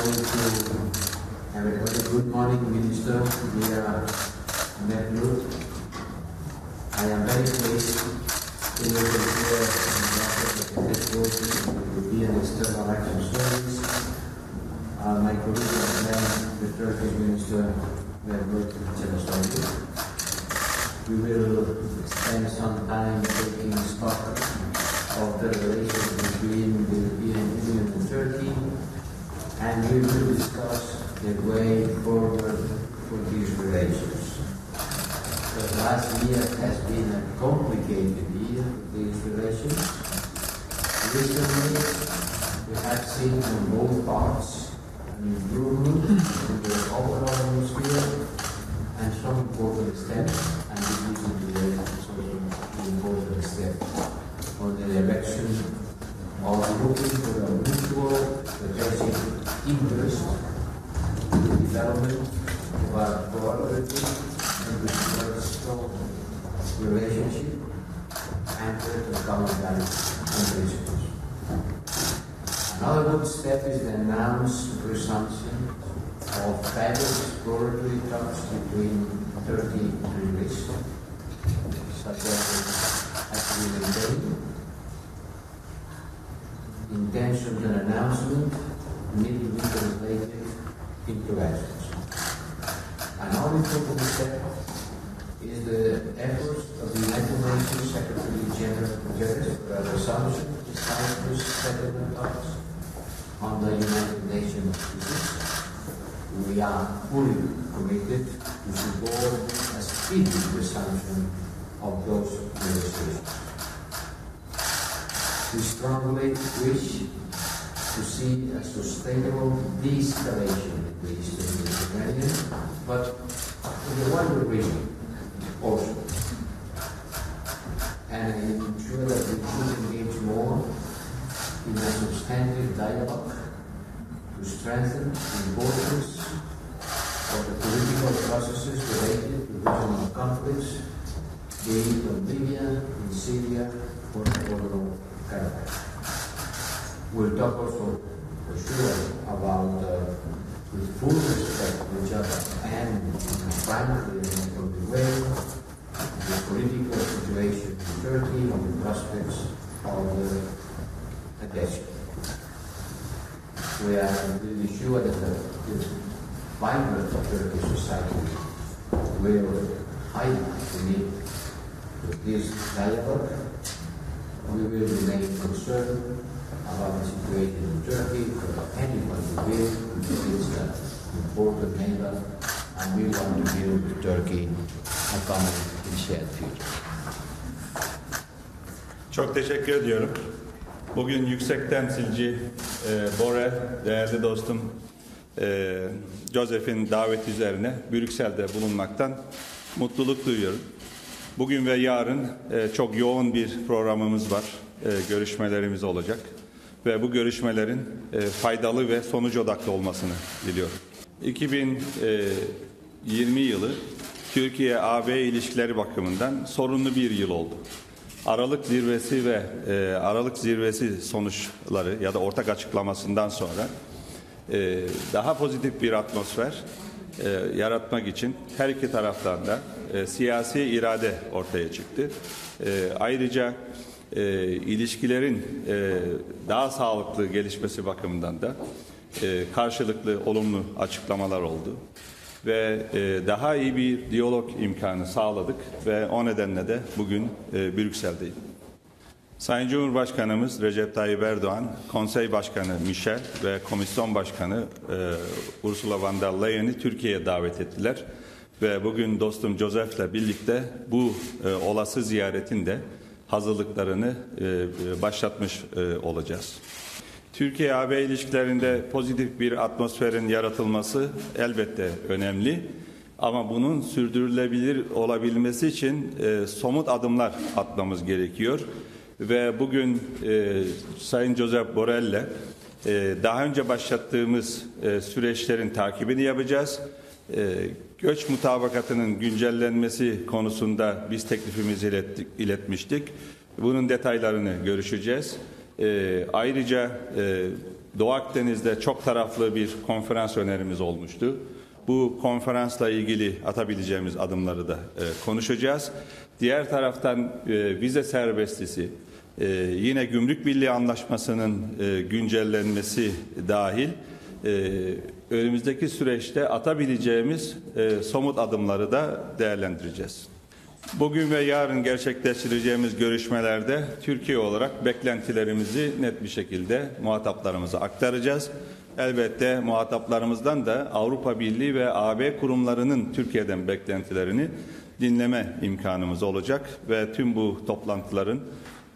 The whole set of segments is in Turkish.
morning to everybody. Good morning, Minister, dear Mahmoud. I am very pleased to be here in the office of the European External Action Service. Uh, my colleague and friend, the Turkish Minister, Mehmet Çavuşoğlu. We will spend some time taking stock of the relations between the European Union and Turkey and we will discuss the way forward for these relations. The last year has been a complicated year for these relations. Recently, we have seen on both parts an improvement in the overall atmosphere and some important steps, and this is in the also an important step on the election of looking for a mutual strategic interest in the development of our cooperative and responsible relationship anchored on common values and principles. Another good step is the announced resumption of federal exploratory talks between Turkey and Greece, such as maintained intentions and announcement need to be translated into actions. Another important step is the efforts of the United Nations Secretary General Guterres for the Cyprus settlement talks on the United Nations issues. We are fully committed to support a speedy resumption of those negotiations. We strongly wish to see a sustainable de-escalation in the eastern Mediterranean, but in the wider region also. And I that we should engage more in a substantive dialogue to strengthen the importance of the political processes related to regional conflicts, be it in Libya, in Syria, or Nagorno Karabakh. We'll talk also for sure about, uh, with full respect for each other and frankly in healthy way, the political situation in Turkey and the prospects of the adhesion. We are really sure that the, the vibrant Turkish society will highlight the need for this dialogue we will remain concerned about situation in Turkey, for anyone who will, who is an important neighbor, and we want to build Turkey a common and shared future. Çok teşekkür ediyorum. Bugün yüksek temsilci e, Borel, değerli dostum e, Joseph'in daveti üzerine Brüksel'de bulunmaktan mutluluk duyuyorum. Bugün ve yarın e, çok yoğun bir programımız var, e, görüşmelerimiz olacak ve bu görüşmelerin e, faydalı ve sonuç odaklı olmasını diliyorum. 2020 yılı Türkiye-AB ilişkileri bakımından sorunlu bir yıl oldu. Aralık zirvesi ve e, Aralık zirvesi sonuçları ya da ortak açıklamasından sonra e, daha pozitif bir atmosfer e, yaratmak için her iki taraftan da e, siyasi irade ortaya çıktı. E, ayrıca e, ilişkilerin e, daha sağlıklı gelişmesi bakımından da e, karşılıklı olumlu açıklamalar oldu ve e, daha iyi bir diyalog imkanı sağladık ve o nedenle de bugün e, Brüksel'deyim. Sayın Cumhurbaşkanımız Recep Tayyip Erdoğan, Konsey Başkanı Michel ve Komisyon Başkanı e, Ursula von der Leyen'i Türkiye'ye davet ettiler. ve bugün dostum Joseph'le birlikte bu e, olası ziyaretin de hazırlıklarını e, e, başlatmış e, olacağız. Türkiye-AB ilişkilerinde pozitif bir atmosferin yaratılması elbette önemli. Ama bunun sürdürülebilir olabilmesi için somut adımlar atmamız gerekiyor. Ve bugün Sayın Josep Borrell'le daha önce başlattığımız süreçlerin takibini yapacağız. Göç mutabakatının güncellenmesi konusunda biz teklifimizi ilettik, iletmiştik. Bunun detaylarını görüşeceğiz. E, ayrıca e, Doğu Akdeniz'de çok taraflı bir konferans önerimiz olmuştu. Bu konferansla ilgili atabileceğimiz adımları da e, konuşacağız. Diğer taraftan e, vize serbestisi, e, yine Gümrük Birliği Anlaşması'nın e, güncellenmesi dahil e, önümüzdeki süreçte atabileceğimiz e, somut adımları da değerlendireceğiz. Bugün ve yarın gerçekleştireceğimiz görüşmelerde Türkiye olarak beklentilerimizi net bir şekilde muhataplarımıza aktaracağız. Elbette muhataplarımızdan da Avrupa Birliği ve AB kurumlarının Türkiye'den beklentilerini dinleme imkanımız olacak ve tüm bu toplantıların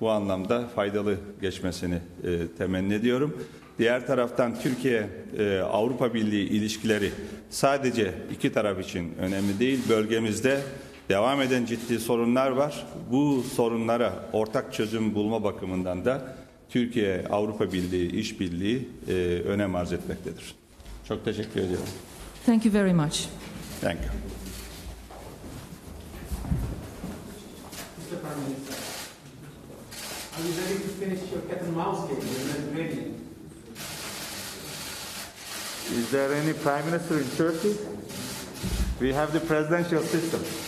bu anlamda faydalı geçmesini e, temenni ediyorum. Diğer taraftan Türkiye e, Avrupa Birliği ilişkileri sadece iki taraf için önemli değil. Bölgemizde devam eden ciddi sorunlar var. Bu sorunlara ortak çözüm bulma bakımından da Türkiye Avrupa Birliği işbirliği e, önem arz etmektedir. Çok teşekkür ediyorum. Thank you very much. Thank you. Mr. Prime Minister, are you ready to finish your cat and mouse game with Mediterranean? Is there any prime minister in Turkey? We have the presidential system.